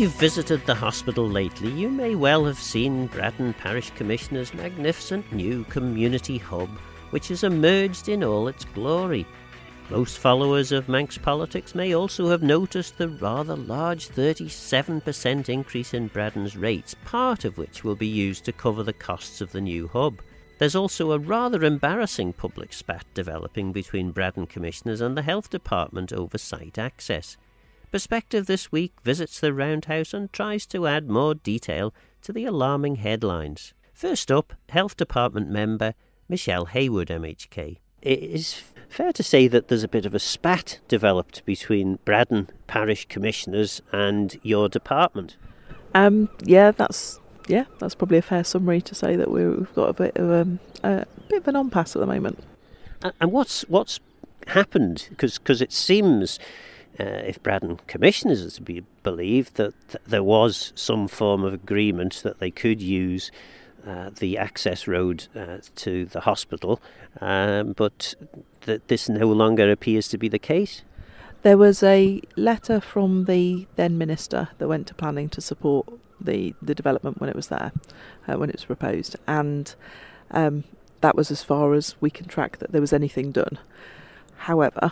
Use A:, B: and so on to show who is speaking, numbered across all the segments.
A: you've visited the hospital lately, you may well have seen Braddan Parish Commissioner's magnificent new community hub, which has emerged in all its glory. Most followers of Manx politics may also have noticed the rather large 37% increase in Braddan's rates, part of which will be used to cover the costs of the new hub. There's also a rather embarrassing public spat developing between Braddan Commissioners and the Health Department over site access. Perspective this week visits the Roundhouse and tries to add more detail to the alarming headlines. First up, Health Department member Michelle Haywood, MHK. It is fair to say that there's a bit of a spat developed between Braddan Parish Commissioners and your department.
B: Um, yeah, that's yeah, that's probably a fair summary to say that we've got a bit of um, a bit of an impasse at the moment.
A: And what's what's happened? Because because it seems, uh, if Braddan commissioners is to be believed, that th- there was some form of agreement that they could use uh, the access road uh, to the hospital, um, but that this no longer appears to be the case.
B: There was a letter from the then minister that went to planning to support the the development when it was there, uh, when it was proposed, and um, that was as far as we can track that there was anything done. However,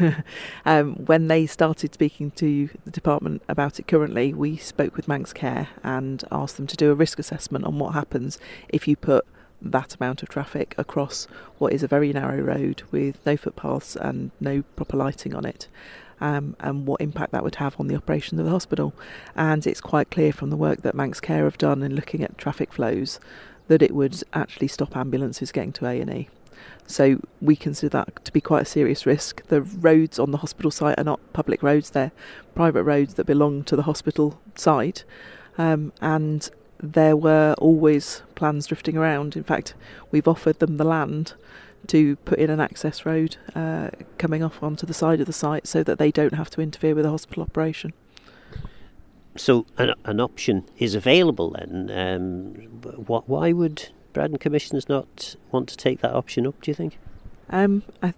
B: um, when they started speaking to the department about it currently, we spoke with Manx Care and asked them to do a risk assessment on what happens if you put that amount of traffic across what is a very narrow road with no footpaths and no proper lighting on it um, and what impact that would have on the operations of the hospital. And it's quite clear from the work that Manx Care have done in looking at traffic flows that it would actually stop ambulances getting to A&E. So we consider that to be quite a serious risk. The roads on the hospital site are not public roads; they're private roads that belong to the hospital site, um, and there were always plans drifting around. In fact, we've offered them the land to put in an access road uh, coming off onto the side of the site so that they don't have to interfere with the hospital operation.
A: So an, an option is available then. Um, what, why would Braddan Commissioners not want to take that option up, do you think?
B: Um, I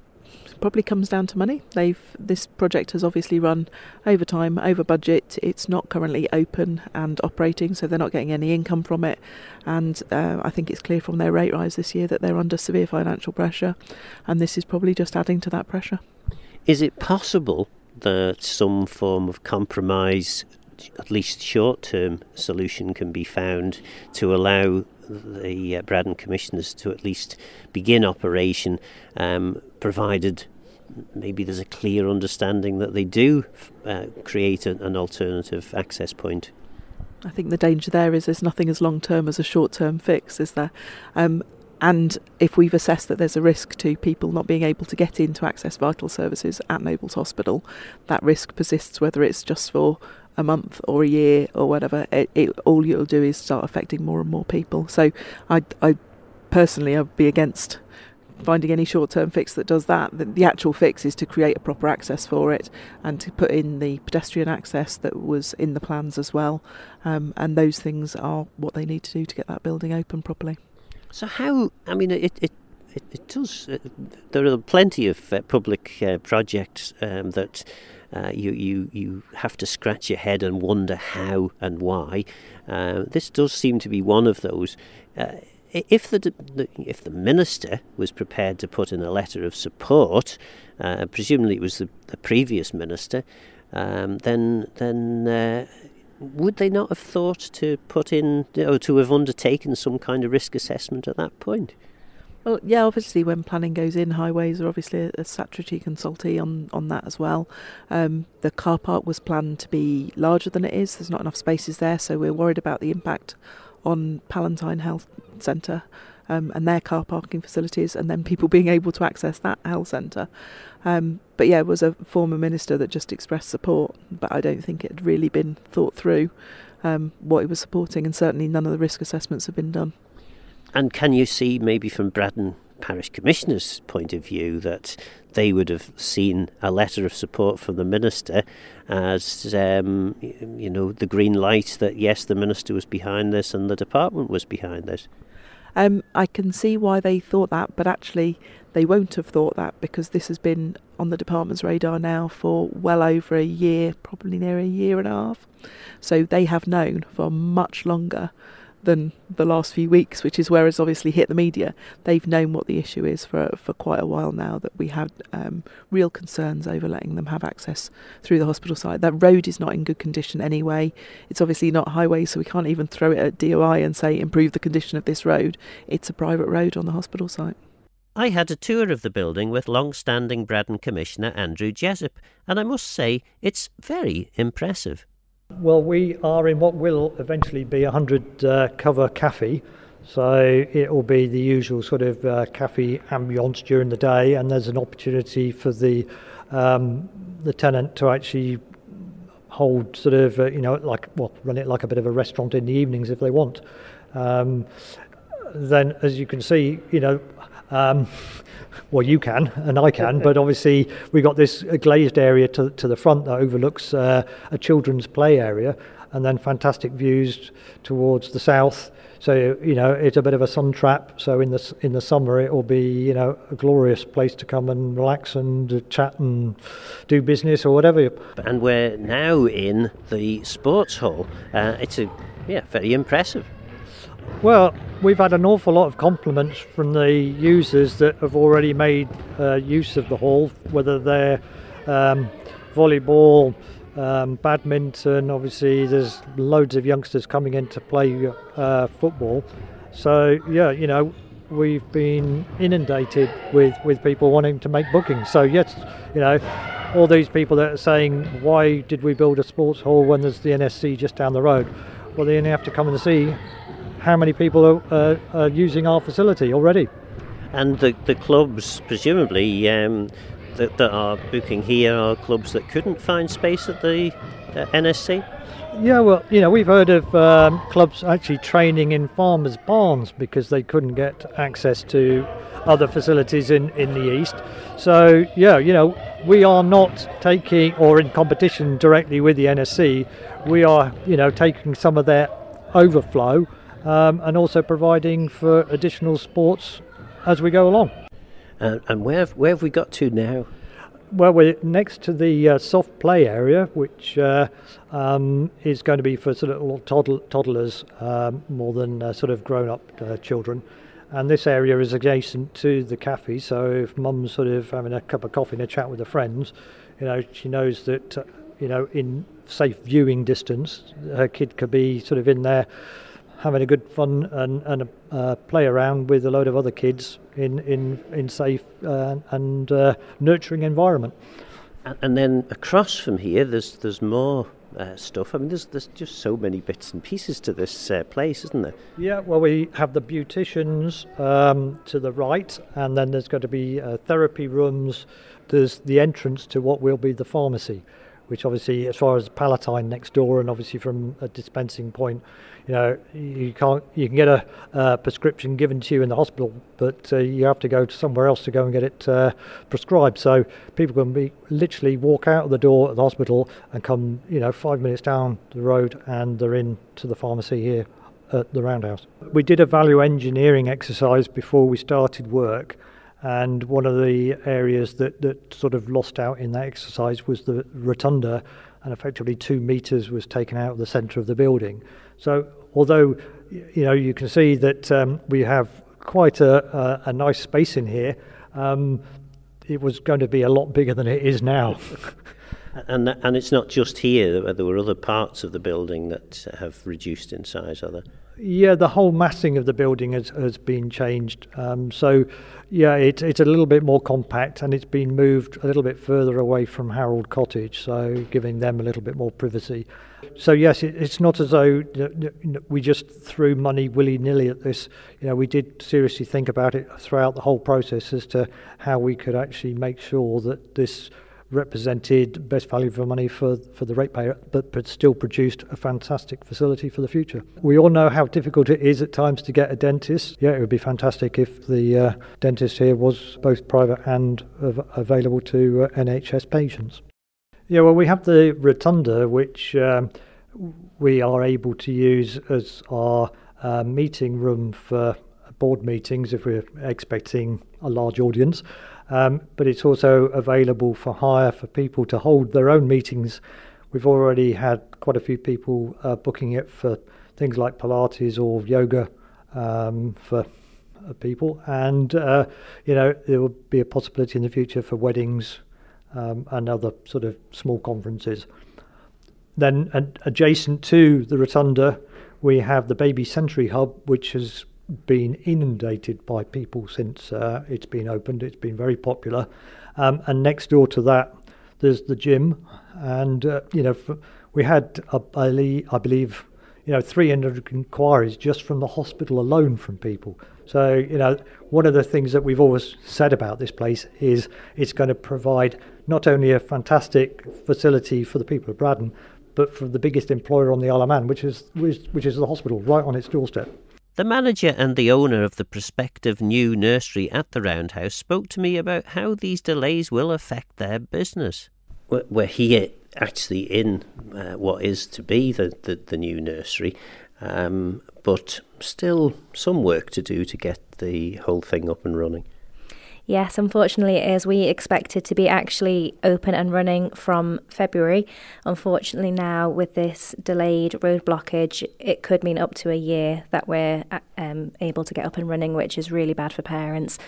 B: probably comes down to money. They've this project has obviously run over time, over budget. It's not currently open and operating, so they're not getting any income from it. And uh, I think it's clear from their rate rise this year that they're under severe financial pressure, and this is probably just adding to that pressure.
A: Is it possible that some form of compromise, at least short-term solution, can be found to allow the uh, Braddan commissioners to at least begin operation, um, provided maybe there's a clear understanding that they do uh, create a, an alternative access point.
B: I think the danger there is there's nothing as long term as a short term fix, is there? Um, and if we've assessed that there's a risk to people not being able to get in to access vital services at Nobles Hospital, that risk persists whether it's just for a month or a year or whatever. It, it, all you'll do is start affecting more and more people. So I, I personally, I'd be against finding any short-term fix that does that. The, the, actual fix is to create a proper access for it and to put in the pedestrian access that was in the plans as well. Um, and those things are what they need to do to get that building open properly.
A: So how? I mean, it it it, it does. Uh, there are plenty of uh, public uh, projects um, that. Uh, you, you you have to scratch your head and wonder how and why. Uh, this does seem to be one of those. Uh, if the, if the minister was prepared to put in a letter of support, uh, presumably it was the, the previous minister, um, then then uh, would they not have thought to put in or to have undertaken some kind of risk assessment at that point?
B: Well, yeah, obviously, when planning goes in, highways are obviously a, a statutory consultee on, on that as well. Um, the car park was planned to be larger than it is. There's not enough spaces there, so we're worried about the impact on Palatine Health Centre um, and their car parking facilities, and then people being able to access that health centre. Um, but yeah, it was a former minister that just expressed support, but I don't think it had really been thought through um, what he was supporting, and certainly none of the risk assessments have been done.
A: And can you see, maybe from Braddan Parish Commissioner's point of view, that they would have seen a letter of support from the minister as, um, you know, the green light that yes, the minister was behind this and the department was behind this?
B: Um, I can see why they thought that, but actually they won't have thought that because this has been on the department's radar now for well over a year, probably near a year and a half. So they have known for much longer than the last few weeks, which is where it's obviously hit the media. They've known what the issue is for for quite a while now. That we had um, real concerns over letting them have access through the hospital site. That road is not in good condition anyway. It's obviously not highway, so we can't even throw it at DOI and say improve the condition of this road. It's a private road on the hospital site.
A: I had a tour of the building with long standing Braddan Commissioner Andrew Jessopp, and I must say it's very impressive.
C: Well, we are in what will eventually be a 100 uh, cover cafe. So it will be the usual sort of uh, cafe ambience during the day, and there's an opportunity for the um, the tenant to actually hold sort of uh, you know like well run it like a bit of a restaurant in the evenings if they want. Um, then, as you can see, you know. Um, well, you can and I can, but obviously we've got this glazed area to, to the front that overlooks uh, a children's play area and then fantastic views towards the south. So you know it's a bit of a sun trap. So in the in the summer it will be you know a glorious place to come and relax and chat and do business or whatever.
A: And we're now in the sports hall. Uh, it's a yeah very impressive.
C: Well, we've had an awful lot of compliments from the users that have already made uh, use of the hall, whether they're um, volleyball, um, badminton. Obviously, there's loads of youngsters coming in to play uh, football. So yeah, you know, we've been inundated with with people wanting to make bookings. So yes, you know, all these people that are saying, why did we build a sports hall when there's the NSC just down the road? Well, they only have to come and see how many people are, uh, are using our facility already.
A: And the, the clubs, presumably, um, that, that, are booking here are clubs that couldn't find space at the uh, NSC?
C: Yeah, well, you know, we've heard of um, clubs actually training in farmers' barns because they couldn't get access to other facilities in, in the east. So, yeah, you know, we are not taking or in competition directly with the NSC. We are, you know, taking some of their overflow um, and also providing for additional sports as we go along.
A: Uh, and where have, where have we got to now?
C: Well, we're next to the uh, soft play area, which uh, um, is going to be for sort of toddler, toddlers um, more than uh, sort of grown up uh, children. And this area is adjacent to the cafe, so if mum's sort of having a cup of coffee and a chat with her friends, you know, she knows that, uh, you know, in safe viewing distance, her kid could be sort of in there having a good fun and, and uh, play around with a load of other kids in in in safe uh, and uh, nurturing environment.
A: And then across from here, there's there's more uh, stuff. I mean, there's there's just so many bits and pieces to this uh, place, isn't there?
C: Yeah. Well, we have the beauticians um, to the right, and then there's going to be uh, therapy rooms. There's the entrance to what will be the pharmacy which obviously, as far as Palatine next door, and obviously from a dispensing point, you know, you can't you can get a, prescription given to you in the hospital, but uh, you have to go to somewhere else to go and get it uh, prescribed. So people can be literally walk out of the door at the hospital and come, you know, five minutes down the road, and they're in to the pharmacy here at the Roundhouse. We did a value engineering exercise before we started work and one of the areas that, that sort of lost out in that exercise was the rotunda, and effectively two metres was taken out of the centre of the building. So, although you know you can see that um, we have quite a, a, a, nice space in here, um, it was going to be a lot bigger than it is now.
A: and and it's not just here. There were other parts of the building that have reduced in size, are there?
C: Yeah, the whole massing of the building has, has been changed. Um, so, yeah, it, it's a little bit more compact and it's been moved a little bit further away from Harold Cottage, so giving them a little bit more privacy. So, yes, it, it's not as though we just threw money willy nilly at this. You know, we did seriously think about it throughout the whole process as to how we could actually make sure that this represented best value for money for, for the ratepayer, but, but still produced a fantastic facility for the future. We all know how difficult it is at times to get a dentist. Yeah, it would be fantastic if the uh, dentist here was both private and av- available to uh, NHS patients. Yeah, well, we have the rotunda, which um, we are able to use as our uh, meeting room for board meetings if we're expecting a large audience. Um, but it's also available for hire for people to hold their own meetings. We've already had quite a few people uh, booking it for things like Pilates or yoga um, for uh, people, and uh, you know there will be a possibility in the future for weddings um, and other sort of small conferences. Then, adjacent to the rotunda, we have the Baby Sensory Hub, which has been inundated by people since uh, it's been opened. It's been very popular. Um, and next door to that, there's the gym. And, uh, you know, we had, uh, I believe, you know, 300 inquiries just from the hospital alone from people. So, you know, one of the things that we've always said about this place is it's going to provide not only a fantastic facility for the people of Braddan, but for the biggest employer on the Isle of Man, which is, which, which is the hospital right on its doorstep.
A: The manager and the owner of the prospective new nursery at the Roundhouse spoke to me about how these delays will affect their business. We're here actually in uh, what is to be the, the, the new nursery, um, but still some work to do to get the whole thing up and running.
D: Yes, unfortunately, it is. We expected to be actually open and running from February. Unfortunately, now with this delayed road blockage, it could mean up to a year that we're um, able to get up and running, which is really bad for parents.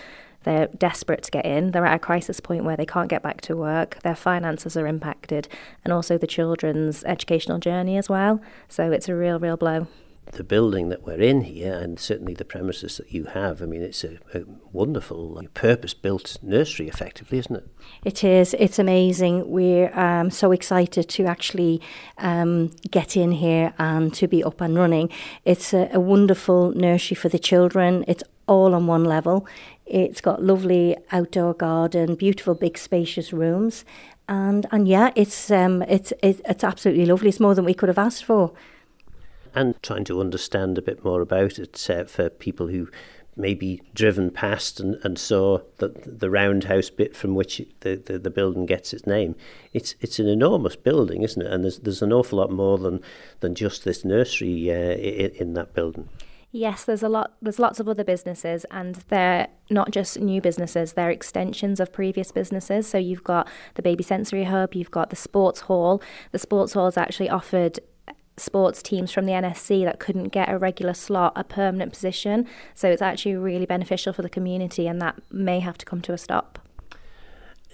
D: They're desperate to get in. They're at a crisis point where they can't get back to work. Their finances are impacted, and also the children's educational journey as well. So it's a real, real blow
A: the building that we're in here, and certainly the premises that you have, I mean, it's a, a wonderful, purpose built nursery, effectively, isn't it?
E: It is. It's amazing. We're um, so excited to actually um, get in here and to be up and running. It's a, a wonderful nursery for the children. It's all on one level. It's got lovely outdoor garden, beautiful big spacious rooms, and and yeah, it's um it's it's, it's absolutely lovely. It's more than we could have asked for
A: and trying to understand a bit more about it uh, for people who maybe driven past and, and saw the, the roundhouse bit from which the, the, the building gets its name. It's it's an enormous building, isn't it? And there's there's an awful lot more than than just this nursery uh, in, in that building.
D: Yes, there's a lot. There's lots of other businesses, and they're not just new businesses. They're extensions of previous businesses. So you've got the baby sensory hub, you've got the sports hall. The sports hall is actually offered sports teams from the NSC that couldn't get a regular slot, a permanent position. So it's actually really beneficial for the community, and that may have to come to a stop.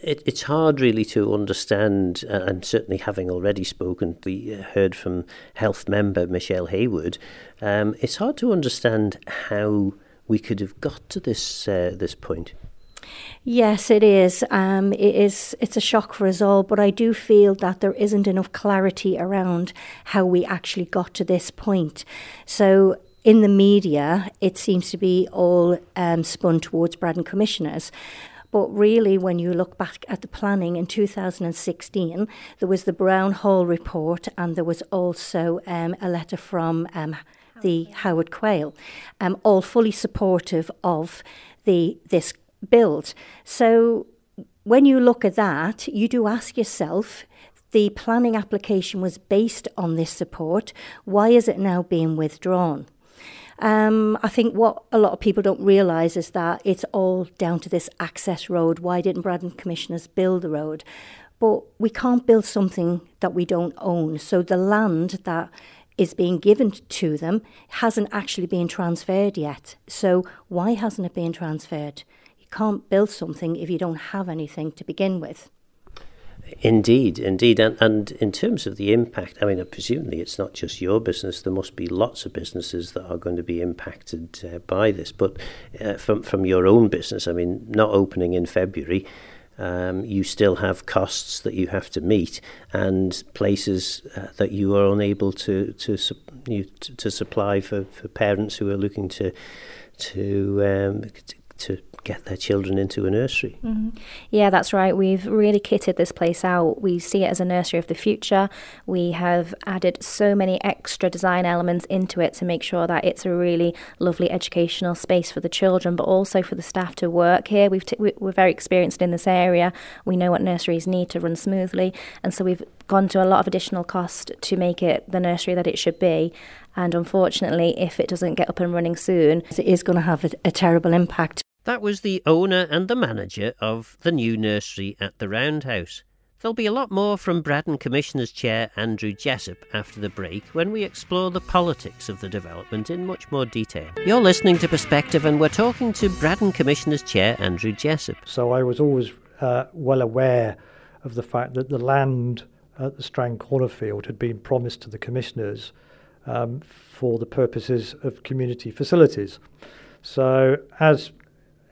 A: It, it's hard really to understand, uh, and certainly having already spoken, we uh, heard from health member Michelle Haywood. Um, it's hard to understand how we could have got to this uh, this point.
E: Yes, it is. Um, it is. It's a shock for us all, but I do feel that there isn't enough clarity around how we actually got to this point. So in the media, it seems to be all um, spun towards Braddan commissioners. But really, when you look back at the planning in 2016, there was the Brown Hall report, and there was also um, a letter from um, the Howard Quayle, um, all fully supportive of the this build. So when you look at that, you do ask yourself, the planning application was based on this support. Why is it now being withdrawn? Um, I think what a lot of people don't realise is that it's all down to this access road. Why didn't Braddan Commissioners build the road? But we can't build something that we don't own. So the land that is being given to them hasn't actually been transferred yet. So why hasn't it been transferred? Can't build something if you don't have anything to begin with.
A: Indeed, indeed. And, and in terms of the impact, I mean, presumably it's not just your business. There must be lots of businesses that are going to be impacted uh, by this. But uh, from, from your own business, I mean, not opening in February, um, you still have costs that you have to meet and places uh, that you are unable to to, you, to, to supply for, for parents who are looking to to um, to get their children into a nursery.
D: Mm-hmm. Yeah, that's right. We've really kitted this place out. We see it as a nursery of the future. We have added so many extra design elements into it to make sure that it's a really lovely educational space for the children, but also for the staff to work here. We've t- we're very experienced in this area. We know what nurseries need to run smoothly, and so we've gone to a lot of additional cost to make it the nursery that it should be. And unfortunately, if it doesn't get up and running soon,
E: it is going to have a, a terrible impact.
A: That was the owner and the manager of the new nursery at the Roundhouse. There'll be a lot more from Braddan Commissioners Chair Andrew Jessopp after the break when we explore the politics of the development in much more detail. You're listening to Perspective, and we're talking to Braddan Commissioners Chair Andrew Jessopp.
C: So I was always uh, well aware of the fact that the land at the Strang Cornerfield had been promised to the commissioners um, for the purposes of community facilities. So, as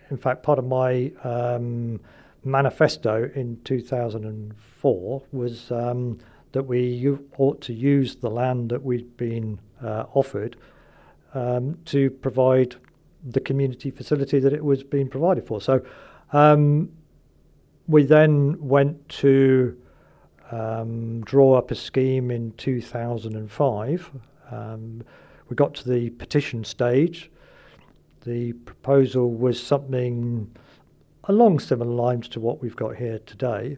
C: in fact, part of my um, manifesto in 2004 was um, that we ought to use the land that we'd been uh, offered um, to provide the community facility that it was being provided for. So um, we then went to um, draw up a scheme in 2005. Um, we got to the petition stage. The proposal was something along similar lines to what we've got here today.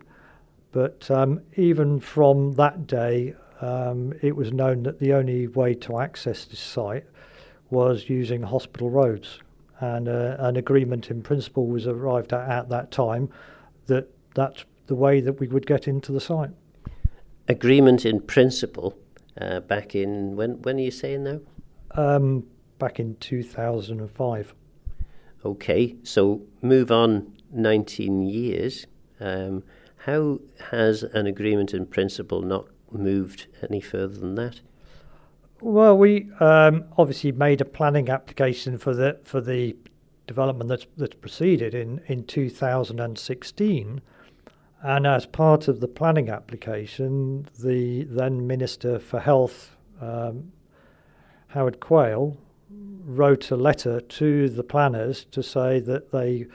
C: But um, even from that day, um, it was known that the only way to access this site was using hospital roads. And uh, an agreement in principle was arrived at at that time that that's the way that we would get into the site.
A: Agreement in principle uh, back in, when, when are you saying now?
C: Um, back in 2005.
A: Okay, so move on 19 years. Um, how has an agreement in principle not moved any further than that?
C: Well, we um, obviously made a planning application for the for the development that's that's proceeded in in 2016, and as part of the planning application, the then Minister for Health, um, Howard Quayle, wrote a letter to the planners to say that they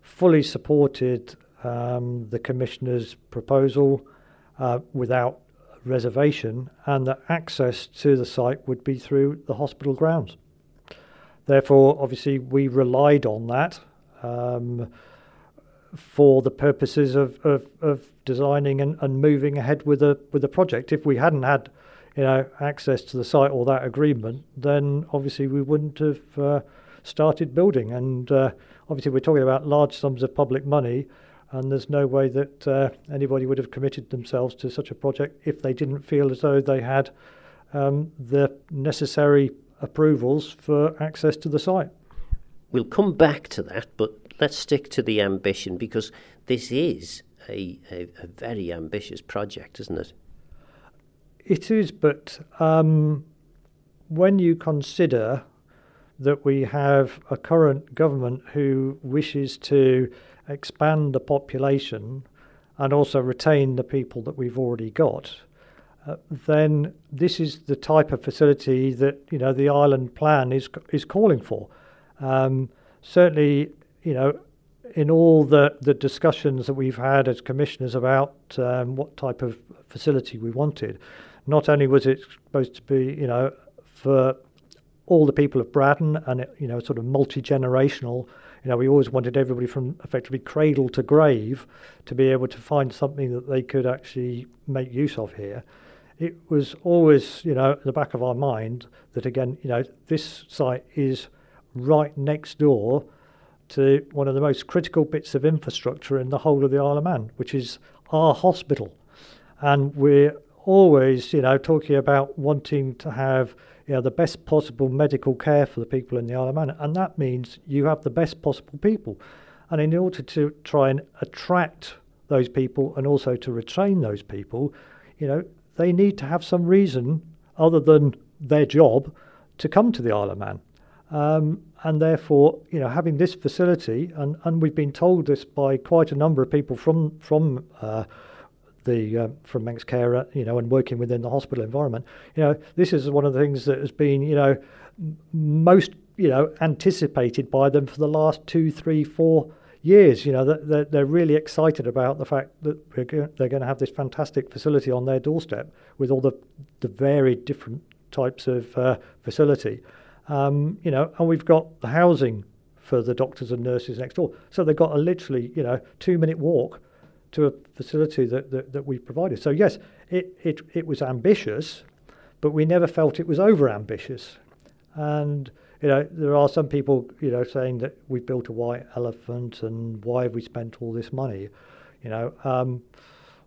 C: fully supported um, the Commissioner's proposal uh, without reservation and that access to the site would be through the hospital grounds. Therefore, obviously, we relied on that um, for the purposes of, of, of designing and, and, moving ahead with a with a project. If we hadn't had, you know, access to the site or that agreement, then obviously we wouldn't have uh, started building. And uh, obviously we're talking about large sums of public money, and there's no way that uh, anybody would have committed themselves to such a project if they didn't feel as though they had um, the necessary approvals for access to the site.
A: We'll come back to that, but let's stick to the ambition because this is a, a, a very ambitious project, isn't it?
C: It is, but um, when you consider that we have a current government who wishes to expand the population and also retain the people that we've already got, uh, then this is the type of facility that you know the island plan is is calling for. Um, certainly, you know, in all the the discussions that we've had as commissioners about um, what type of facility we wanted, not only was it supposed to be you know for all the people of Braddan and you know sort of multi generational. You know, we always wanted everybody from effectively cradle to grave to be able to find something that they could actually make use of here. It was always, you know, at the back of our mind that again, you know, this site is right next door to one of the most critical bits of infrastructure in the whole of the Isle of Man, which is our hospital. And we're always, you know, talking about wanting to have you know, the best possible medical care for the people in the Isle of Man. And that means you have the best possible people. And in order to try and attract those people and also to retrain those people, you know, they need to have some reason other than their job to come to the Isle of Man. Um, and therefore, you know, having this facility, and, and we've been told this by quite a number of people from from uh, the uh, from Manx Care, you know, and working within the hospital environment, you know, this is one of the things that has been, you know, most, you know, anticipated by them for the last two, three, four years. You know, that they're, really excited about the fact that they're going to have this fantastic facility on their doorstep with all the the varied different types of uh, facility. Um, you know, and we've got the housing for the doctors and nurses next door. So they've got a literally, you know, two minute walk to a facility that, that, that we provided. So yes, it, it, it was ambitious, but we never felt it was over ambitious. And you know, there are some people, you know, saying that we've built a white elephant and why have we spent all this money? You know, um,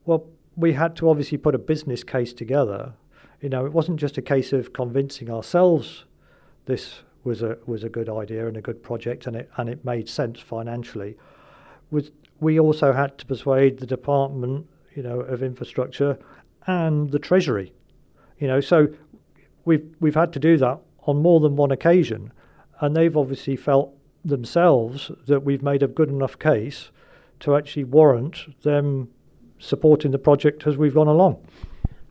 C: well, we had to obviously put a business case together. You know, it wasn't just a case of convincing ourselves this was a was a good idea and a good project, and it and it made sense financially. Was we also had to persuade the department, you know, of infrastructure and the treasury. You know, so we've we've had to do that on more than one occasion, and they've obviously felt themselves that we've made a good enough case to actually warrant them supporting the project as we've gone along.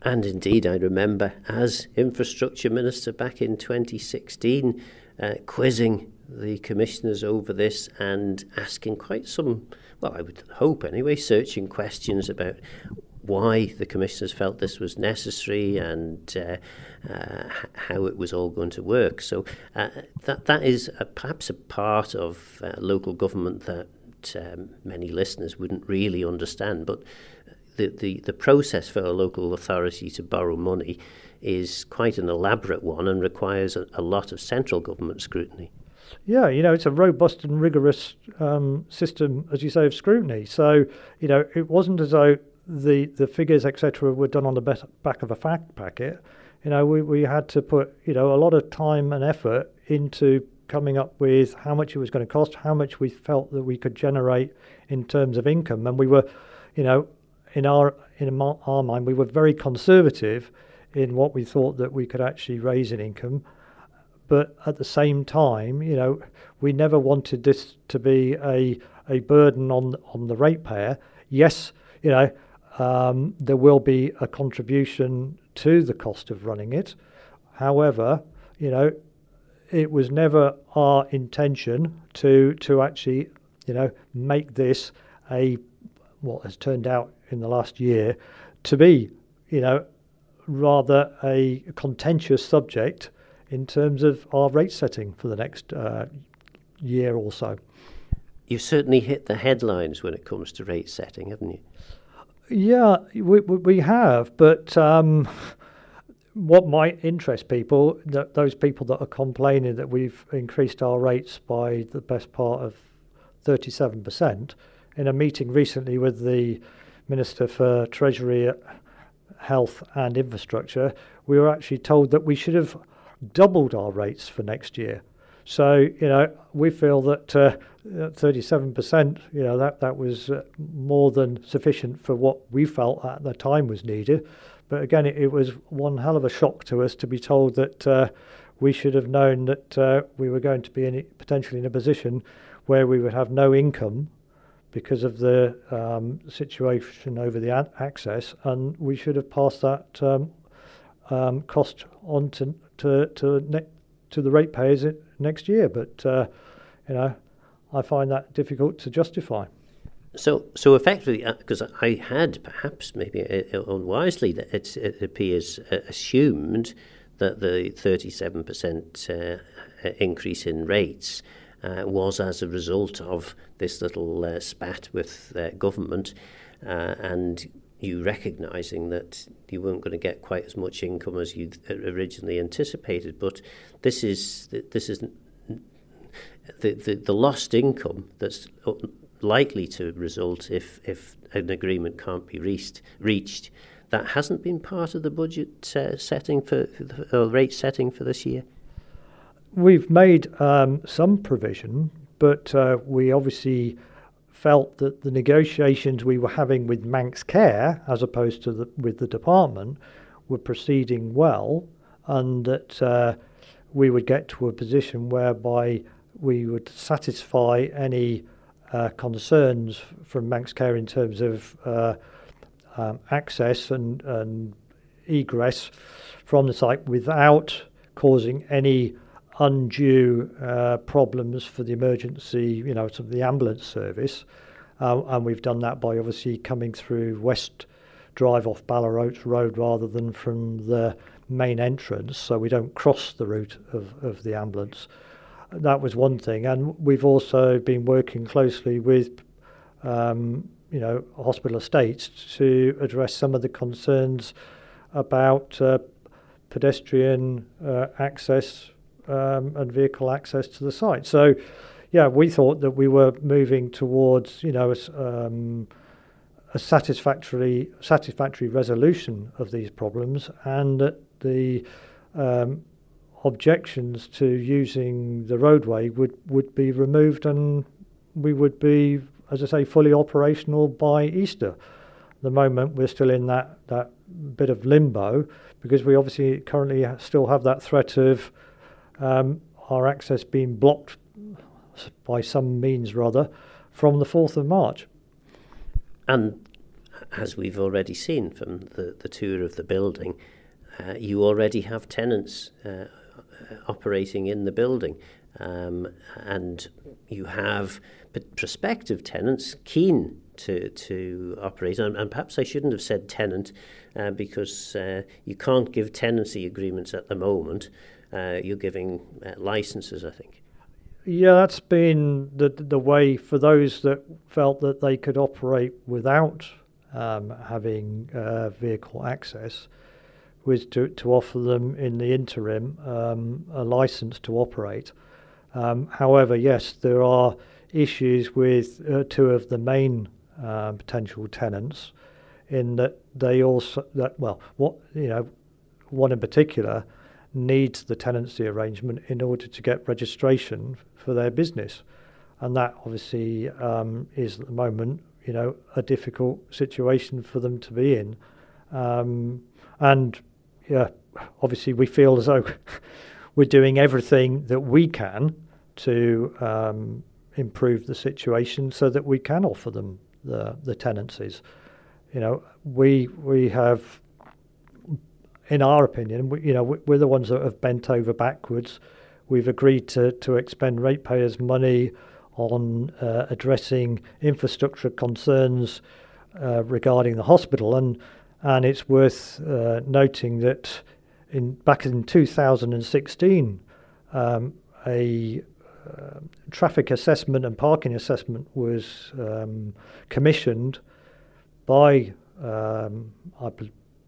A: And indeed, I remember as infrastructure minister back in 2016, uh, quizzing the commissioners over this and asking quite some, well, I would hope anyway, searching questions about why the commissioners felt this was necessary and uh, uh, how it was all going to work. So uh, that that is a, perhaps a part of uh, local government that um, many listeners wouldn't really understand. But the, the, the process for a local authority to borrow money is quite an elaborate one and requires a, a lot of central government scrutiny.
C: Yeah, you know, it's a robust and rigorous um, system, as you say, of scrutiny. So, you know, it wasn't as though the the figures etc. were done on the back of a fact packet. You know, we, we had to put you know a lot of time and effort into coming up with how much it was going to cost, how much we felt that we could generate in terms of income, and we were, you know, in our in our mind, we were very conservative in what we thought that we could actually raise in income. But at the same time, you know, we never wanted this to be a a burden on on the ratepayer. Yes, you know, um, there will be a contribution to the cost of running it. However, you know, it was never our intention to to actually, you know, make this a what has turned out in the last year to be, you know, rather a contentious subject in terms of our rate setting for the next uh, year or so.
A: You've certainly hit the headlines when it comes to rate setting, haven't you?
C: Yeah, we, we have, but um, what might interest people, those people that are complaining that we've increased our rates by the best part of 37%, in a meeting recently with the Minister for Treasury, Health and Infrastructure, we were actually told that we should have doubled our rates for next year. So, you know, we feel that uh, 37%, you know, that, that was uh, more than sufficient for what we felt at the time was needed. But again, it, it was one hell of a shock to us to be told that uh, we should have known that uh, we were going to be in, potentially in a position where we would have no income because of the um, situation over the access, and we should have passed that um, um, cost on to to to, ne- to the ratepayers next year. But uh, you know, I find that difficult to justify.
A: So, so effectively, because uh, I had perhaps maybe uh, unwisely that it, it appears uh, assumed that the 37% uh, increase in rates uh, was as a result of this little uh, spat with government and you recognizing that you weren't going to get quite as much income as you originally anticipated. But this is this is the, the, the lost income that's likely to result if, if an agreement can't be reached, reached that hasn't been part of the budget uh, setting for, for the rate setting for this year?
C: We've made um, some provision, but uh, we obviously felt that the negotiations we were having with Manx Care, as opposed to the, with the department, were proceeding well, and that uh, we would get to a position whereby we would satisfy any uh, concerns from Manx Care in terms of uh, um, access and, and egress from the site without causing any undue uh, problems for the emergency, you know, sort of the ambulance service. Um, and we've done that by obviously coming through West Drive off Ballaroach Road rather than from the main entrance, so we don't cross the route of, of the ambulance. That was one thing. And we've also been working closely with, um, you know, hospital estates to address some of the concerns about uh, pedestrian uh, access um, and vehicle access to the site. So, yeah, we thought that we were moving towards, you know, a, um, a satisfactory satisfactory resolution of these problems, and that the um, objections to using the roadway would, would be removed, and we would be, as I say, fully operational by Easter. the moment, we're still in that that bit of limbo because we obviously currently still have that threat of um, our access being blocked by some means rather from the 4th of March.
A: And as we've already seen from the, the tour of the building, uh, you already have tenants uh, operating in the building. Um, and you have prospective tenants keen to to operate. And, and perhaps I shouldn't have said tenant uh, because uh, you can't give tenancy agreements at the moment. Uh, you're giving uh, licenses, I think.
C: Yeah, that's been the the way for those that felt that they could operate without um, having uh, vehicle access, was to, to offer them in the interim um, a license to operate. Um, however, yes, there are issues with uh, two of the main uh, potential tenants, in that they also that well, what you know, one in particular needs the tenancy arrangement in order to get registration for their business, and that obviously um, is at the moment you know a difficult situation for them to be in, um, and yeah, obviously we feel as though we're doing everything that we can to um, improve the situation so that we can offer them the, the tenancies. You know, we we have, in our opinion, we, you know, we're the ones that have bent over backwards. We've agreed to to expend ratepayers' money on uh, addressing infrastructure concerns uh, regarding the hospital, and and it's worth uh, noting that in back in 2016, um, a uh, traffic assessment and parking assessment was um, commissioned by, um, I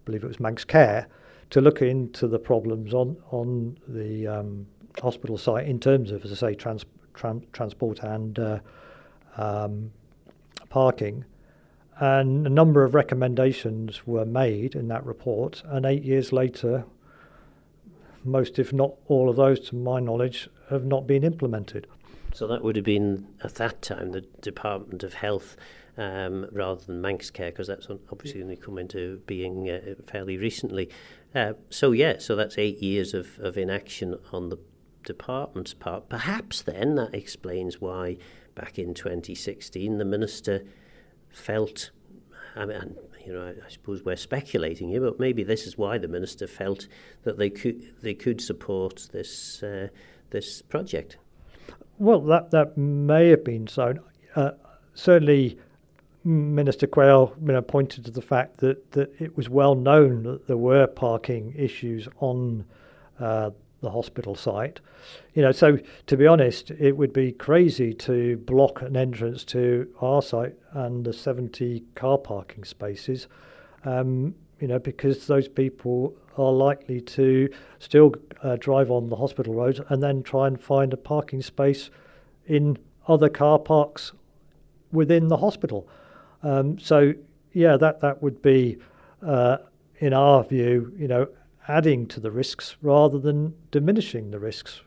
C: believe it was Manx Care, to look into the problems on on the um, hospital site in terms of, as I say, trans- tran- transport and uh, um, parking. And a number of recommendations were made in that report, and eight years later, most, if not all of those, to my knowledge, have not been implemented.
A: So that would have been at that time the Department of Health um, rather than Manx Care, because that's obviously only come into being uh, fairly recently. Uh, so yeah, so that's eight years of, of inaction on the department's part. Perhaps then that explains why back in 2016 the minister felt, I mean, you know, I, I suppose we're speculating here, but maybe this is why the minister felt that they could they could support this uh, this project.
C: Well, that that may have been so. Uh, certainly, Minister Quayle you know, pointed to the fact that, that it was well known that there were parking issues on uh, the hospital site. You know, so to be honest, it would be crazy to block an entrance to our site and the 70 car parking spaces, um, you know, because those people are likely to still uh, drive on the hospital road and then try and find a parking space in other car parks within the hospital. Um, so, yeah, that, that would be, uh, in our view, you know, adding to the risks rather than diminishing the risks.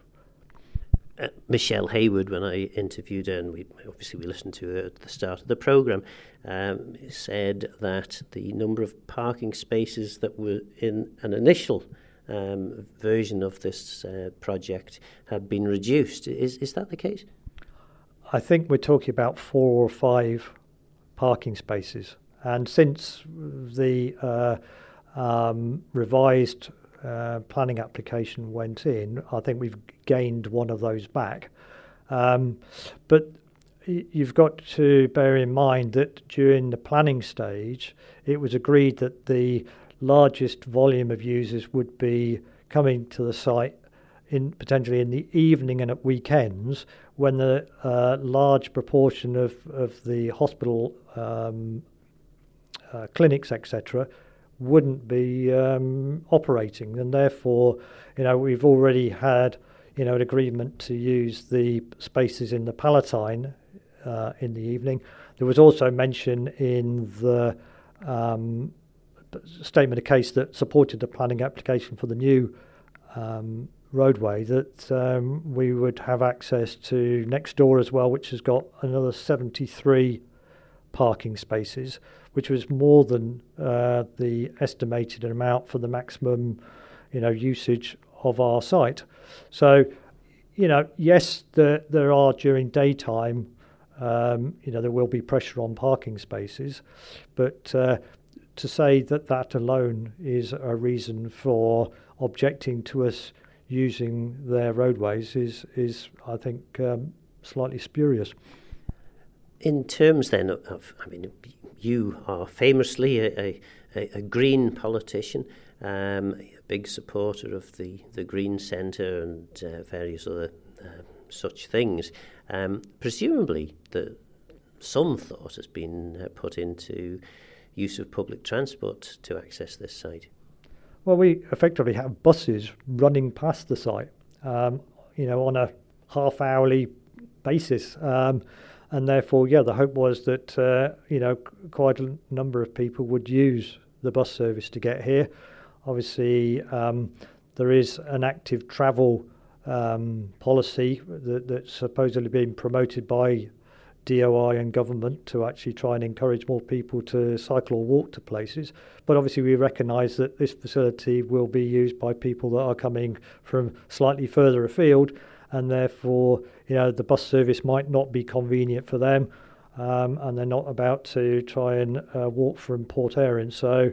A: Uh, Michelle Haywood, when I interviewed her, and we obviously we listened to her at the start of the program, um, said that the number of parking spaces that were in an initial um, version of this uh, project had been reduced. Is is that the case?
C: I think we're talking about four or five parking spaces, and since the uh, um, revised uh, planning application went in, I think we've gained one of those back. Um, but you've got to bear in mind that during the planning stage, it was agreed that the largest volume of users would be coming to the site in potentially in the evening and at weekends when the uh, large proportion of, of the hospital um, uh, clinics etc wouldn't be um, operating, and therefore, you know, we've already had, you know, an agreement to use the spaces in the Palatine uh, in the evening. There was also mention in the um, statement of case that supported the planning application for the new um, roadway that um, we would have access to next door as well, which has got another 73 parking spaces, which was more than uh, the estimated amount for the maximum, you know, usage of our site. So, you know, yes, there there are during daytime, um, you know, there will be pressure on parking spaces, but uh, to say that that alone is a reason for objecting to us using their roadways is is I think um, slightly spurious.
A: In terms then of, I mean, you are famously a, a, a green politician, um, a big supporter of the, the Green Centre and uh, various other uh, such things. Um, presumably, the, some thought has been uh, put into use of public transport to access this site.
C: Well, we effectively have buses running past the site, um, you know, on a half hourly basis. Um, and therefore, yeah, the hope was that uh, you know quite a number of people would use the bus service to get here. Obviously, um, there is an active travel um, policy that, that's supposedly being promoted by DOI and government to actually try and encourage more people to cycle or walk to places. But obviously, we recognise that this facility will be used by people that are coming from slightly further afield and therefore, you know, the bus service might not be convenient for them, um, and they're not about to try and uh, walk from Port Erin. So,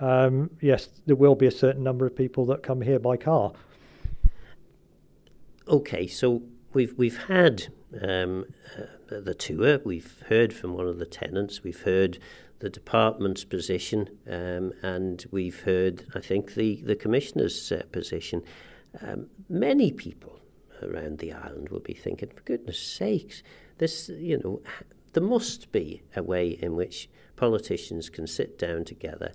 C: um, yes, there will be a certain number of people that come here by car.
A: Okay, so we've we've had um, uh, the tour. We've heard from one of the tenants. We've heard the department's position, um, and we've heard, I think, the the commissioner's uh, position. Um, many people around the island will be thinking, for goodness sakes, this, you know, there must be a way in which politicians can sit down together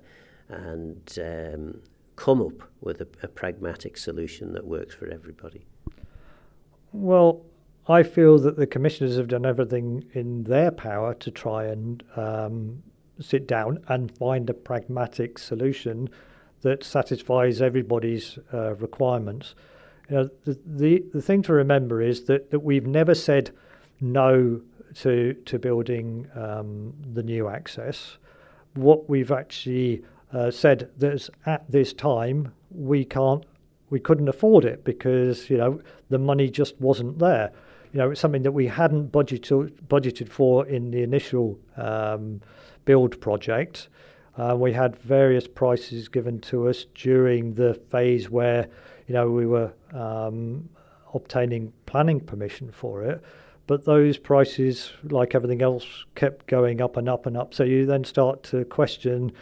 A: and um, come up with a, a pragmatic solution that works for everybody.
C: Well, I feel that the commissioners have done everything in their power to try and um, sit down and find a pragmatic solution that satisfies everybody's uh, requirements. You know, the, the, the thing to remember is that, that we've never said no to, to building um, the new access. What we've actually uh, said is at this time we can't, we couldn't afford it because you know the money just wasn't there. You know, it's something that we hadn't budgeted budgeted for in the initial um, build project. Uh, we had various prices given to us during the phase where you know, we were um, obtaining planning permission for it. But those prices, like everything else, kept going up and up and up. So you then start to question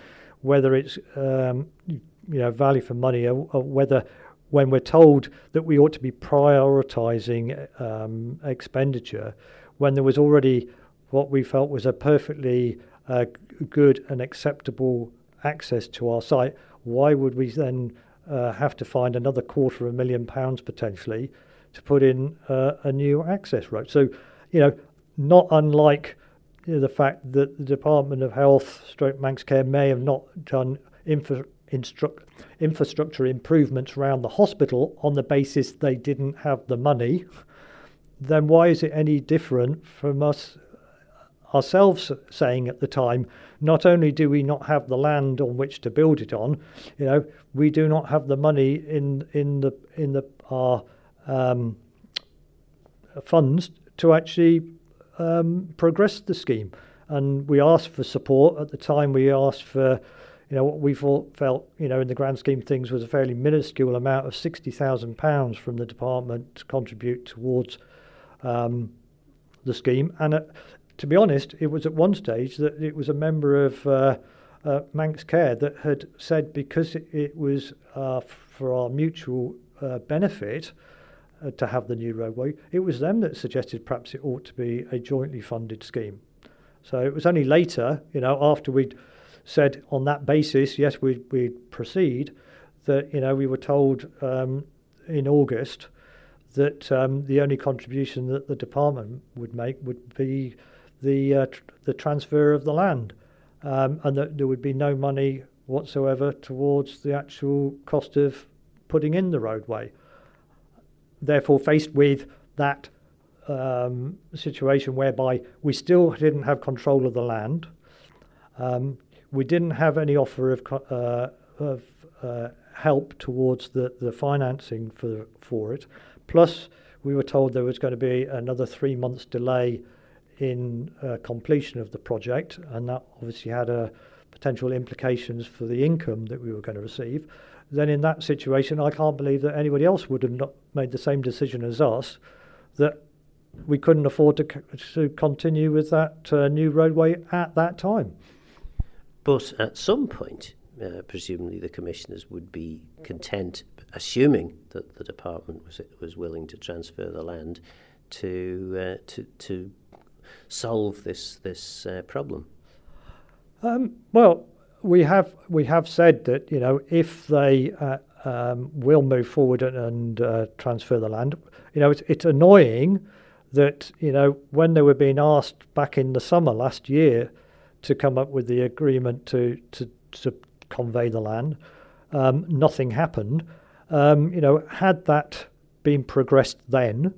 C: whether it's um, you know value for money, or, or, whether when we're told that we ought to be prioritising um, expenditure, when there was already what we felt was a perfectly uh, good and acceptable access to our site, why would we then uh, have to find another quarter of a million pounds potentially to put in uh, a new access road. So, you know, not unlike you know, the fact that the Department of Health, Stroke Manx Care, may have not done infra- infrastructure improvements around the hospital on the basis they didn't have the money. Then why is it any different from us ourselves saying at the time, not only do we not have the land on which to build it on, you know, we do not have the money in in the in the our um, funds to actually um, progress the scheme. And we asked for support at the time. We asked for, you know, what we felt, you know, in the grand scheme of things was a fairly minuscule amount of sixty thousand pounds from the department to contribute towards um, the scheme. And at, to be honest, it was at one stage that it was a member of uh, uh, Manx Care that had said because it, it was uh, for our mutual uh, benefit uh, to have the new roadway, it was them that suggested perhaps it ought to be a jointly funded scheme. So it was only later, you know, after we'd said on that basis, yes, we we proceed. That you know we were told um, in August that um, the only contribution that the department would make would be the uh, tr- the transfer of the land, um, and that there would be no money whatsoever towards the actual cost of putting in the roadway. Therefore, faced with that um, situation whereby we still didn't have control of the land, um, we didn't have any offer of, uh, of uh, help towards the, the financing for for it. Plus, we were told there was going to be another three months delay in uh, completion of the project, and that obviously had a potential implications for the income that we were going to receive. Then, in that situation, I can't believe that anybody else would have not made the same decision as us that we couldn't afford to, to continue with that uh, new roadway at that time.
A: But at some point, uh, presumably the commissioners would be content, assuming that the department was was willing to transfer the land, to uh, to to solve this this uh, problem.
C: Um, well, we have we have said that you know if they uh, um, will move forward and, and uh, transfer the land, you know it's, it's annoying that you know when they were being asked back in the summer last year to come up with the agreement to to, to convey the land, um, nothing happened. Um, you know, had that been progressed then,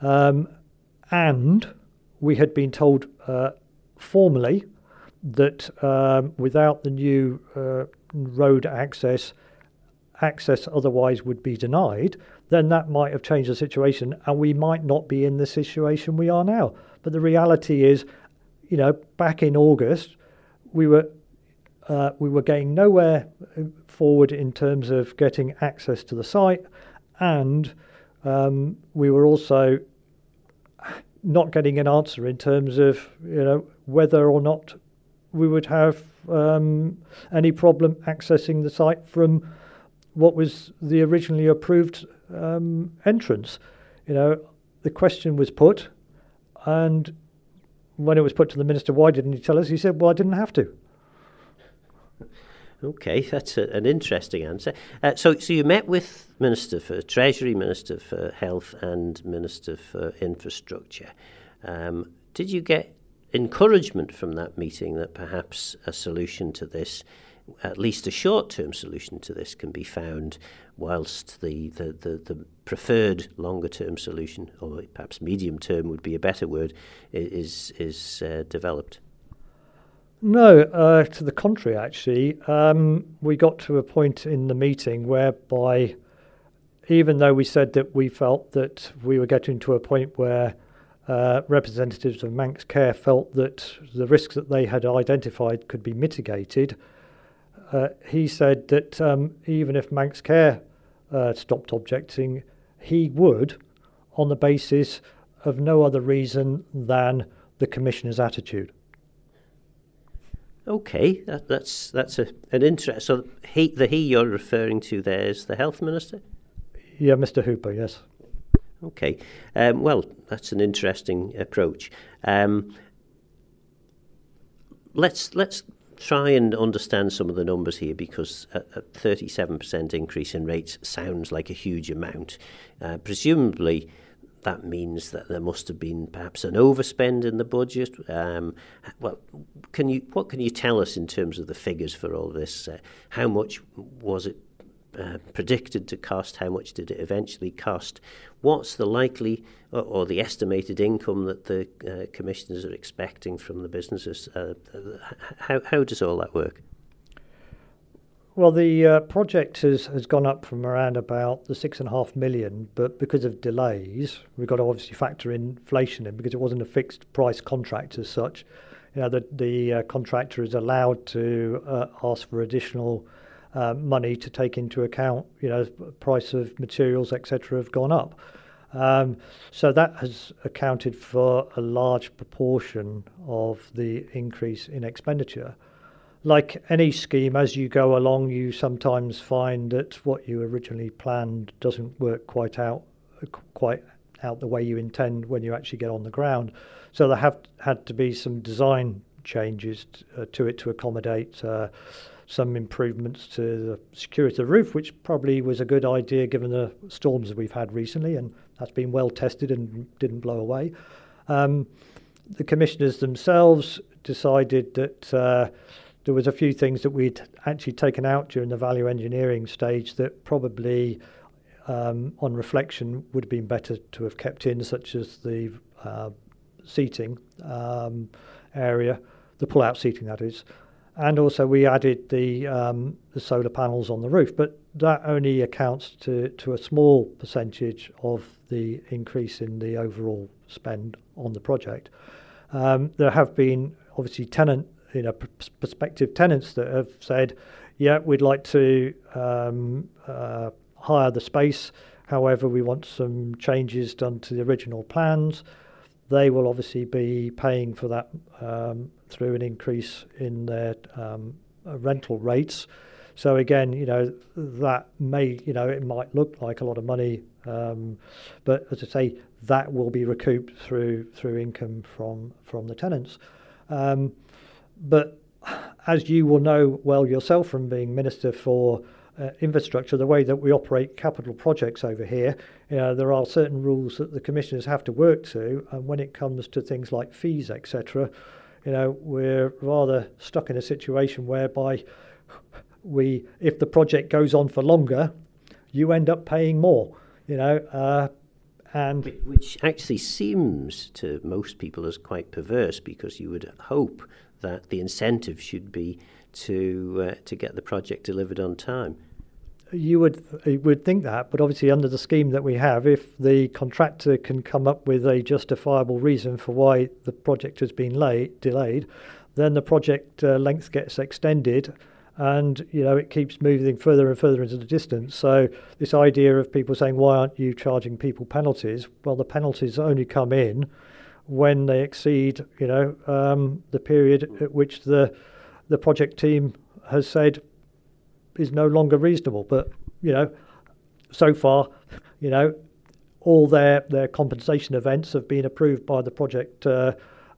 C: um, and we had been told uh, formally that um, without the new uh, road access, access otherwise would be denied, then that might have changed the situation and we might not be in the situation we are now. But the reality is, you know, back in August, we were uh, we were getting nowhere uh, forward in terms of getting access to the site, and um, we were also not getting an answer in terms of you know whether or not we would have um, any problem accessing the site from what was the originally approved um, entrance. You know, the question was put, and when it was put to the minister, why didn't he tell us? He said, "Well, I didn't have to."
A: Okay, that's a, an interesting answer. Uh, so, so you met with Minister for Treasury, Minister for Health, and Minister for Infrastructure. Um, did you get encouragement from that meeting that perhaps a solution to this, at least a short-term solution to this, can be found, whilst the the, the, the preferred longer-term solution, or perhaps medium-term would be a better word, is is uh, developed?
C: No, uh, to the contrary, actually. Um, we got to a point in the meeting whereby, even though we said that we felt that we were getting to a point where uh, representatives of Manx Care felt that the risks that they had identified could be mitigated, uh, he said that um, even if Manx Care uh, stopped objecting, he would, on the basis of no other reason than the Commissioner's attitude.
A: Okay, that, that's that's a, an interest. So he, the he you're referring to there is the health minister.
C: Yeah, Mr. Hooper. Yes.
A: Okay, um, well that's an interesting approach. Um, let's let's try and understand some of the numbers here because a, a 37% increase in rates sounds like a huge amount. Uh, presumably that means that there must have been perhaps an overspend in the budget. Um, well, can you what can you tell us in terms of the figures for all this? Uh, how much was it uh, predicted to cost? How much did it eventually cost? What's the likely or, or the estimated income that the uh, commissioners are expecting from the businesses? Uh, how how does all that work?
C: Well, the uh, project has, has gone up from around about the six and a half million, but because of delays, we've got to obviously factor in inflation in because it wasn't a fixed price contract as such. You know, the, the uh, contractor is allowed to uh, ask for additional uh, money to take into account, you know, price of materials, etc., have gone up. Um, so that has accounted for a large proportion of the increase in expenditure like any scheme, as you go along, you sometimes find that what you originally planned doesn't work quite out, quite out the way you intend when you actually get on the ground. So there have had to be some design changes t- uh, to it to accommodate uh, some improvements to the security of the roof, which probably was a good idea given the storms we've had recently, and that's been well tested and didn't blow away. Um, the commissioners themselves decided that uh, there was a few things that we'd actually taken out during the value engineering stage that probably, um, on reflection, would have been better to have kept in, such as the uh, seating um, area, the pull-out seating that is, and also we added the um, the solar panels on the roof, but that only accounts to to a small percentage of the increase in the overall spend on the project. Um, there have been obviously tenant, you know, prospective tenants that have said, yeah, we'd like to um, uh, hire the space. However, we want some changes done to the original plans. They will obviously be paying for that um, through an increase in their um, uh, rental rates. So again, you know, that may, you know, it might look like a lot of money, um, but as I say, that will be recouped through through income from from the tenants. Um, but as you will know well yourself from being minister for uh, infrastructure, the way that we operate capital projects over here, you know, there are certain rules that the commissioners have to work to, and when it comes to things like fees, etc., you know, we're rather stuck in a situation whereby we, if the project goes on for longer, you end up paying more, you know, uh, and
A: which actually seems to most people as quite perverse because you would hope that the incentive should be to uh, to get the project delivered on time.
C: You would you would think that, but obviously under the scheme that we have, if the contractor can come up with a justifiable reason for why the project has been late, delayed, then the project uh, length gets extended and you know it keeps moving further and further into the distance. So this idea of people saying why aren't you charging people penalties? Well, the penalties only come in when they exceed you know um, the period at which the the project team has said is no longer reasonable. But you know, so far, you know, all their their compensation events have been approved by the project uh,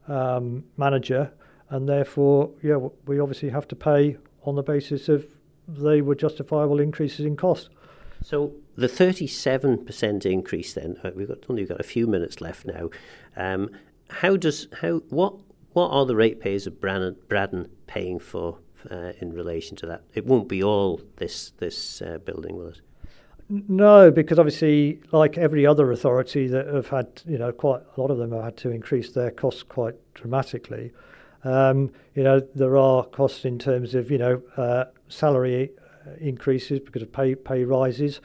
C: um, manager, and therefore, yeah, we obviously have to pay on the basis of they were justifiable increases in cost.
A: So the 37% increase then, uh, we've got, only got a few minutes left now. Um, how does, how, what, what are the ratepayers of Braddan paying for uh, in relation to that? It won't be all this, this uh, building, will it?
C: No, because obviously, like every other authority that have had, you know, quite a lot of them have had to increase their costs quite dramatically. Um, you know, there are costs in terms of, you know, uh, salary uh, increases because of pay, pay rises.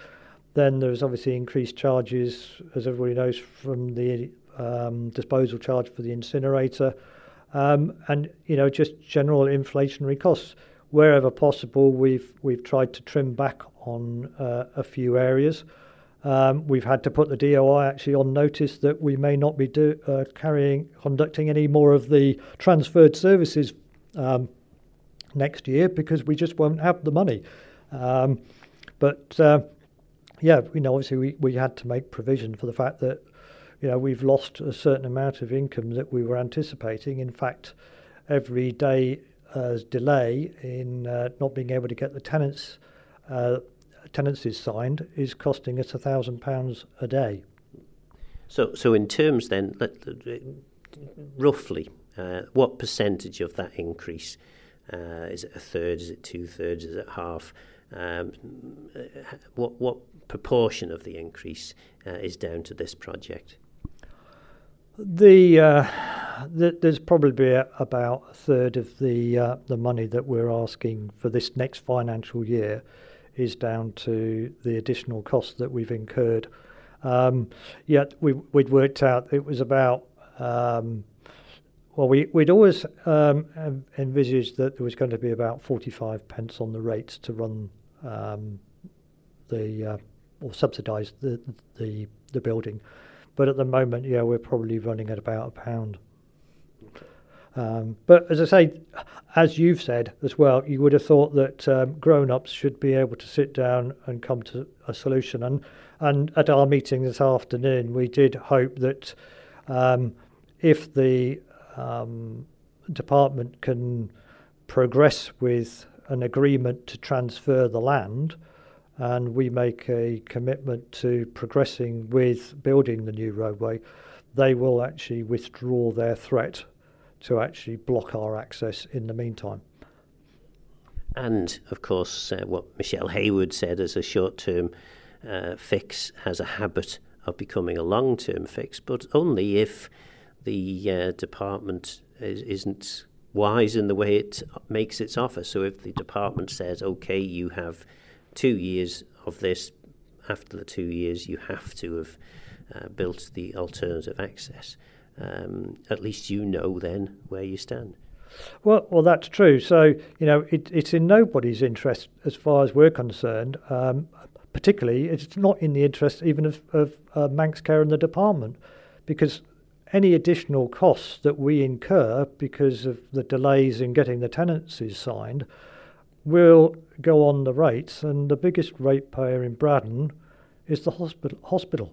C: Then there's obviously increased charges, as everybody knows, from the um, disposal charge for the incinerator. Um, and, you know, just general inflationary costs. Wherever possible, we've, we've tried to trim back on uh, a few areas. Um, we've had to put the DOI actually on notice that we may not be do, uh, carrying, conducting any more of the transferred services um, next year because we just won't have the money. Um, but uh, yeah, you know, obviously we, we had to make provision for the fact that you know we've lost a certain amount of income that we were anticipating. In fact, every day uh, delay in uh, not being able to get the tenants uh, tenancies signed is costing us a thousand pounds a day.
A: So, so in terms then, let, roughly, uh, what percentage of that increase? Uh, is it a third? Is it two thirds? Is it half? Um, what what proportion of the increase uh, is down to this project?
C: The, uh, the there's probably about a third of the uh, the money that we're asking for this next financial year is down to the additional costs that we've incurred. Um, yet we, we'd worked out it was about, um, well, we, we'd always um, envisaged that there was going to be about 45 pence on the rates to run um, the, uh, or subsidise the, the, the building. But at the moment, yeah, we're probably running at about a pound. Um, but as I say, as you've said as well, you would have thought that um, grown-ups should be able to sit down and come to a solution. And and at our meeting this afternoon, we did hope that um, if the um, department can progress with an agreement to transfer the land and we make a commitment to progressing with building the new roadway, they will actually withdraw their threat to actually block our access in the meantime.
A: And of course, uh, what Michelle Haywood said as a short term uh, fix has a habit of becoming a long term fix, but only if the uh, department is, isn't wise in the way it makes its offer. So if the department says, okay, you have two years of this. After the two years, you have to have uh, built the alternative access. Um, at least you know then where you stand.
C: Well, well, that's true. So you know, it, it's in nobody's interest, as far as we're concerned. Um, particularly, it's not in the interest even of, of uh, Manx Care and the department, because any additional costs that we incur because of the delays in getting the tenancies signed will go on the rates, and the biggest ratepayer in Braddan is the hospital. Hospital,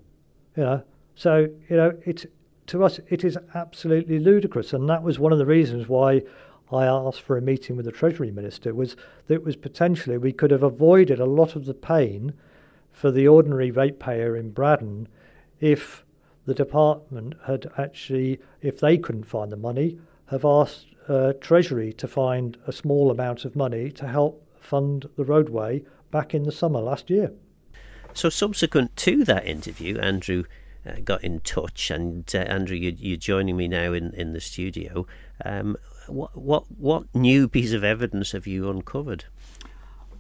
C: you know. So you know, it's to us it is absolutely ludicrous, and that was one of the reasons why I asked for a meeting with the Treasury Minister. Was that it was potentially we could have avoided a lot of the pain for the ordinary ratepayer in Braddan if the department had actually, if they couldn't find the money, have asked uh, Treasury to find a small amount of money to help fund the roadway back in the summer last year.
A: So, subsequent to that interview, Andrew uh, got in touch, and uh, Andrew, you, are joining me now in, in the studio. Um, what, what, what new piece of evidence have you uncovered?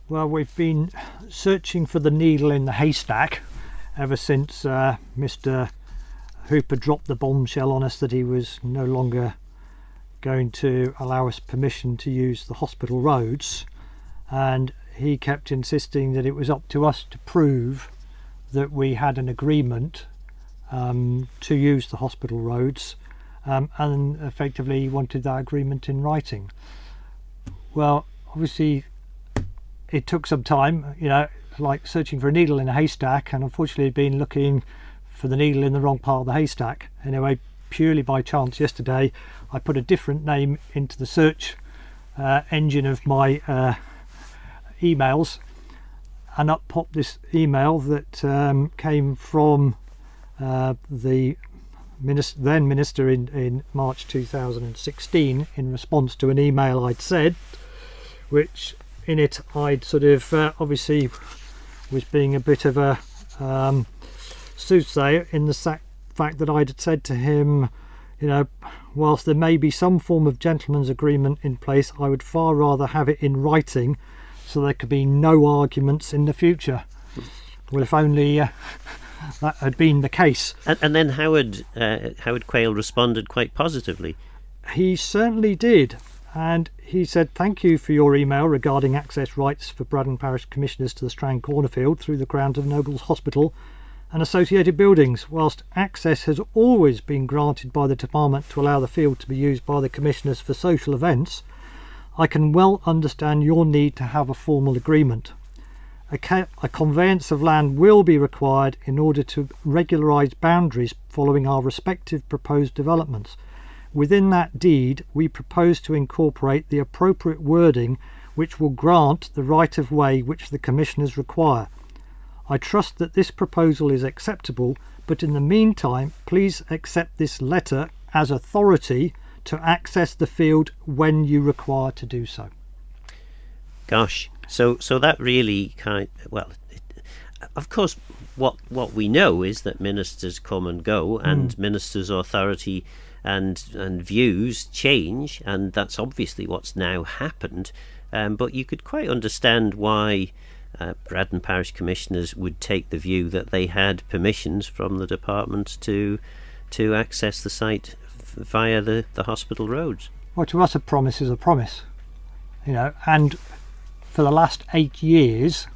C: Well, we've been searching for the needle in the haystack ever since uh, Mr. Hooper dropped the bombshell on us that he was no longer going to allow us permission to use the hospital roads, and he kept insisting that it was up to us to prove that we had an agreement um, to use the hospital roads, um, and effectively he wanted that agreement in writing. Well, obviously, it took some time, you know, like searching for a needle in a haystack, and unfortunately, had been looking for the needle in the wrong part of the haystack. Anyway, purely by chance yesterday, I put a different name into the search uh, engine of my uh, emails, and up popped this email that um, came from uh, the minister, then minister in, in March 2016 in response to an email I'd said, which in it I'd sort of uh, obviously was being a bit of a um, soothsayer in the sac- fact that I'd said to him, you know, whilst there may be some form of gentleman's agreement in place, I would far rather have it in writing so there could be no arguments in the future. Well, if only uh, that had been the case.
A: And, and then Howard uh, Howard Quayle responded quite positively.
C: He certainly did, and he said, "Thank you for your email regarding access rights for Braddan Parish Commissioners to the Strang Cornerfield through the grounds of Nobles Hospital." And associated buildings, whilst access has always been granted by the department to allow the field to be used by the commissioners for social events, I can well understand your need to have a formal agreement. A, a conveyance of land will be required in order to regularise boundaries following our respective proposed developments. Within that deed, we propose to incorporate the appropriate wording which will grant the right of way which the commissioners require I trust that this proposal is acceptable, but in the meantime, please accept this letter as authority to access the field when you require to do so.
A: Gosh, so so that really kind well, it, of course, what what we know is that ministers come and go, and mm. ministers' authority and and views change, and that's obviously what's now happened. Um, but you could quite understand why uh, Braddan Parish Commissioners would take the view that they had permissions from the department to to access the site via the, the hospital roads.
C: Well, to us, a promise is a promise, you know, and for the last eight years,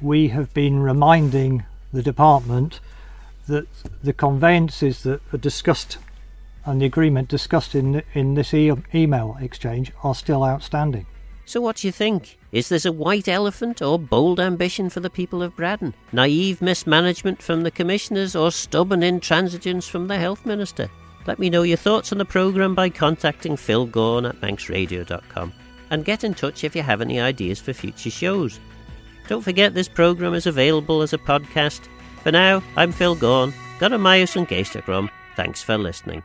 C: we have been reminding the department that the conveyances that are discussed and the agreement discussed in in this e- email exchange are still outstanding.
A: So, what do you think? Is this a white elephant or bold ambition for the people of Braddan? Naive mismanagement from the commissioners or stubborn intransigence from the health minister? Let me know your thoughts on the programme by contacting Phil Gawne at manxradio.com and get in touch if you have any ideas for future shows. Don't forget this programme is available as a podcast. For now, I'm Phil Gawne. Got a Myos and Geistachrom. Thanks for listening.